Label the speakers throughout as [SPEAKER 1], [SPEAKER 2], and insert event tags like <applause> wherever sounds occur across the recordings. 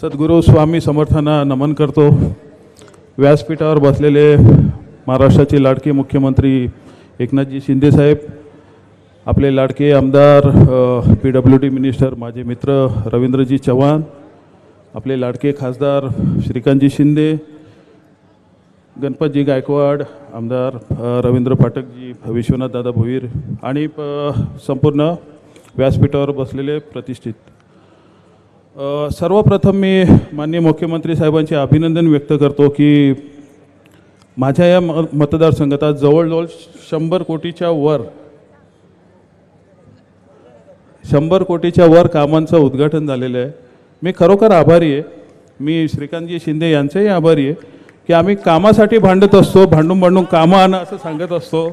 [SPEAKER 1] सद्गुरू स्वामी समर्थांना नमन करतो. व्यासपीठावर बसलेले महाराष्ट्राचे लाडके मुख्यमंत्री एकनाथजी शिंदेसाहेब आपले लाडके आमदार पी डब्ल्यू डी मिनिस्टर माझे मित्र रवींद्रजी चव्हाण आपले लाडके खासदार श्रीकांतजी शिंदे गणपतजी गायकवाड आमदार रवींद्र पाठकजी विश्वनाथ दादा भोईर आणि प- संपूर्ण व्यासपीठावर बसलेले प्रतिष्ठित सर्वप्रथम मी माननीय मुख्यमंत्री साहेबांचे अभिनंदन व्यक्त करतो की माझ्या या म मतदारसंघात आज जवळजवळ शंभर कोटीच्या वर शंभर कोटीच्या वर कामांचं उद्घाटन झालेलं आहे. मी खरोखर आभारी आहे. मी श्रीकांतजी शिंदे यांचेही आभारी आहे की आम्ही कामासाठी भांडत असतो भांडून भांडून कामं आणा असं सांगत असतो.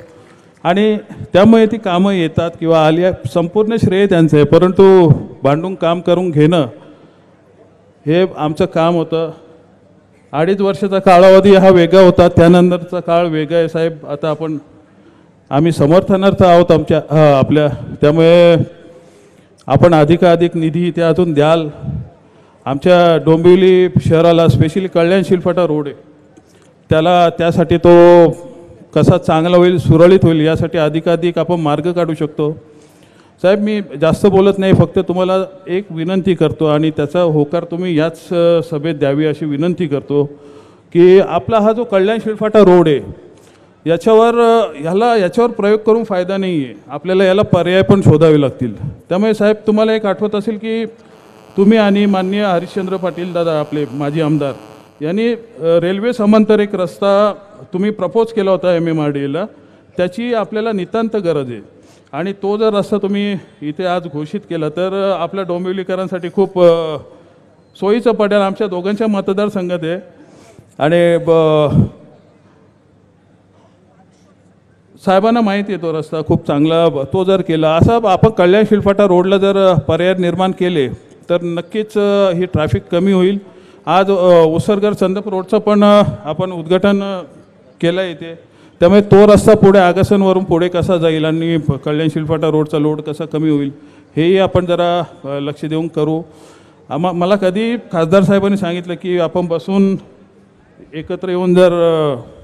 [SPEAKER 1] आणि त्यामुळे ती कामं येतात किंवा आली संपूर्ण श्रेय त्यांचं आहे. परंतु भांडून काम करून घेणं हे आमचं काम होतं. अडीच वर्षाचा कालावधी हा वेगळा होता. त्यानंतरचा काळ वेगळा आहे साहेब. आता आपण आम्ही समर्थनार्थ आहोत आमच्या आपल्या त्यामुळे आपण अधिकाधिक निधी त्यातून द्याल. आमच्या डोंबिवली शहराला स्पेशली कल्याण शिलफाटा रोड आहे. त्याला त्यासाठी तो कसा चांगला होईल सुरळीत होईल यासाठी अधिकाधिक आपण मार्ग काढू शकतो. साहेब मी जास्त बोलत नाही फक्त तुम्हाला एक विनंती करतो आणि त्याचा होकार तुम्ही याच सभेत द्यावी अशी विनंती करतो की आपला हा जो कल्याण शिळफाटा रोड आहे याच्यावर ह्याला याच्यावर प्रयोग करून फायदा नाही आहे. आपल्याला याला पर्याय पण शोधावे लागतील. त्यामुळे साहेब तुम्हाला एक आठवत असेल की तुम्ही आणि माननीय हरिश्चंद्र पाटील दादा आपले माजी आमदार यांनी रेल्वे समांतर एक रस्ता तुम्ही प्रपोज केला होता एम एम आर डीला त्याची आपल्याला नितांत गरज आहे. आणि तो जर रस्ता तुम्ही इथे आज घोषित केला तर आपल्या डोंबिवलीकरांसाठी खूप सोयीचं पडेल आमच्या दोघांच्या मतदारसंघात आहे आणि ब साहेबांना माहिती आहे तो रस्ता खूप चांगला ब- तो जर केला असा आपण कल्याण शिलफाटा रोडला जर पर्याय निर्माण केले तर नक्कीच ही ट्रॅफिक कमी होईल. आज उसरगर चंदप रोडचं पण आपण उद्घाटन केलं आहे इथे. त्यामुळे तो रस्ता पुढे आगासनवरून पुढे कसा जाईल आणि कल्याण शिलफाटा रोडचा लोड कसा कमी होईल हेही आपण जरा लक्ष देऊन करू. आम्हा मला कधी खासदार साहेबांनी सांगितलं की आपण बसून एकत्र येऊन जर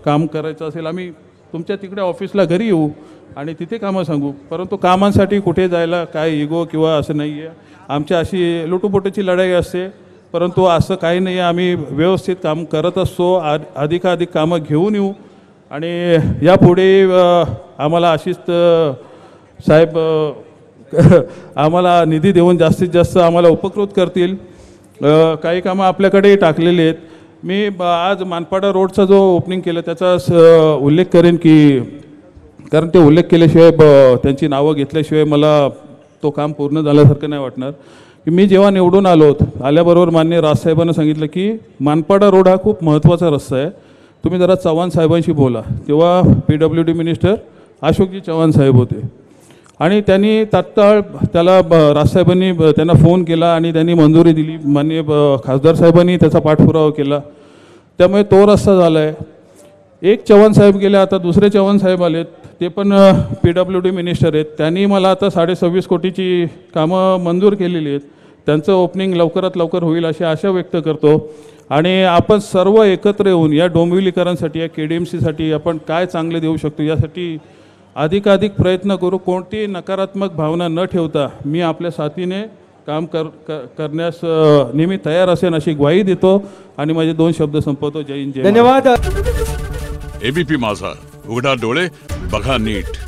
[SPEAKER 1] काम करायचं असेल आम्ही तुमच्या तिकडे ऑफिसला घरी येऊ आणि तिथे कामं सांगू. परंतु कामांसाठी कुठे जायला काय इगो किंवा असं नाही आहे आमच्या अशी लुटूपुटीची लढाई असते परंतु असं काही नाही आहे आम्ही व्यवस्थित काम करत असतो आ अधिकाधिक कामं घेऊन येऊ. आणि यापुढे आम्हाला अशीच साहेब <laughs> आम्हाला निधी देऊन जास्तीत जास्त आम्हाला उपकृत करतील. काही कामं आपल्याकडेही टाकलेली आहेत. मी ब- आज मानपाडा रोडचा जो ओपनिंग केलं त्याचा स उल्लेख करेन की कारण ते उल्लेख केल्याशिवाय ब त्यांची नावं घेतल्याशिवाय मला तो काम पूर्ण झाल्यासारखं नाही वाटणार. की मी जेव्हा निवडून आलो आल्याबरोबर मान्य राजसाहेबांना सांगितलं की मानपाडा रोड हा खूप महत्त्वाचा रस्ता आहे. तुम्ही जरा चव्हाण साहेबांशी बोला. तेव्हा P W D minister Ashokji Chavan साहेब होते. आणि त्यांनी तात्काळ त्याला ब राजसाहेबांनी त्यांना फोन केला आणि त्यांनी मंजुरी दिली. माननीय ब- खासदार साहेबांनी त्याचा पाठपुरावा केला. त्यामुळे तो रस्ता झाला आहे एक चव्हाण साहेब गेले आता दुसरे चव्हाण साहेब आलेत. ते पण पी डब्ल्यू डी मिनिस्टर आहेत. त्यांनी मला आता साडेसव्वीस कोटीची कामं मंजूर केलेली आहेत. त्यांचं ओपनिंग लवकरात लवकर होईल अशी आशा व्यक्त करतो. आणि आपण सर्व एकत्र येऊन या डोंबिवलीकरांसाठी या के डी एम सीसाठी आपण काय चांगले देऊ शकतो यासाठी अधिकाधिक प्रयत्न करू. कोणतीही नकारात्मक भावना न ठेवता मी आपल्या साथीने काम कर क- करण्यास नेहमी तयार असेन अशी ग्वाही देतो आणि माझे दोन शब्द संपवतो. जय हिंद जय महाराष्ट्र.
[SPEAKER 2] धन्यवाद.
[SPEAKER 3] एबीपी माझा. उघडा डोळे बघा नीट.